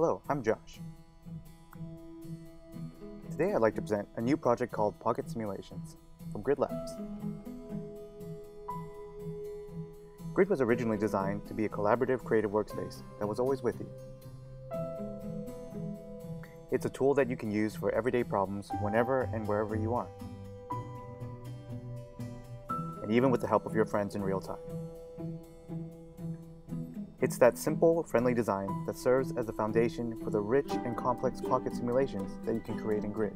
Hello, I'm Josh. Today I'd like to present a new project called Pocket Simulations from Grid Labs. Grid was originally designed to be a collaborative creative workspace that was always with you. It's a tool that you can use for everyday problems whenever and wherever you are. And even with the help of your friends in real time. It's that simple, friendly design that serves as the foundation for the rich and complex pocket simulations that you can create in Grid.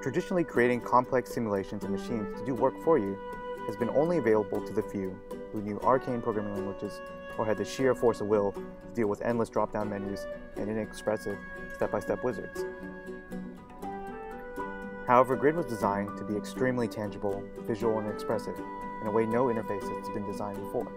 Traditionally creating complex simulations and machines to do work for you has been only available to the few who knew arcane programming languages or had the sheer force of will to deal with endless drop-down menus and inexpressive step-by-step wizards. However, Grid was designed to be extremely tangible, visual, and expressive, in a way no interface has been designed before.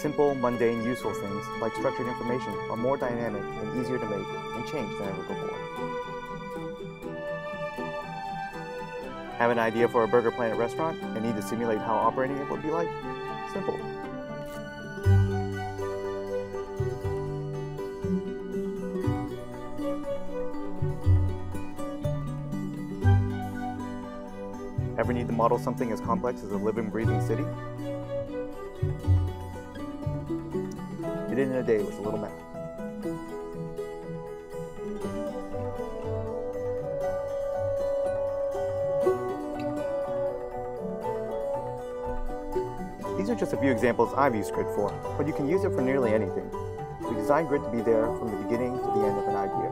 Simple, mundane, useful things like structured information are more dynamic and easier to make and change than ever before. Have an idea for a Burger Planet restaurant and need to simulate how operating it would be like? Simple. Ever need to model something as complex as a living, breathing city? It in a day with a little math. These are just a few examples I've used Grid for, but you can use it for nearly anything. We designed Grid to be there from the beginning to the end of an idea,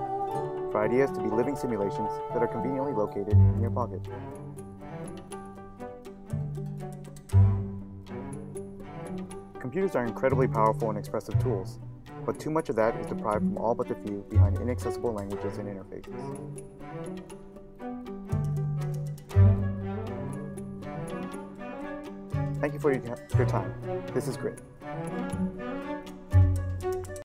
for ideas to be living simulations that are conveniently located in your pocket. Computers are incredibly powerful and expressive tools, but too much of that is deprived from all but the few behind inaccessible languages and interfaces. Thank you for your, your time. This is Grid.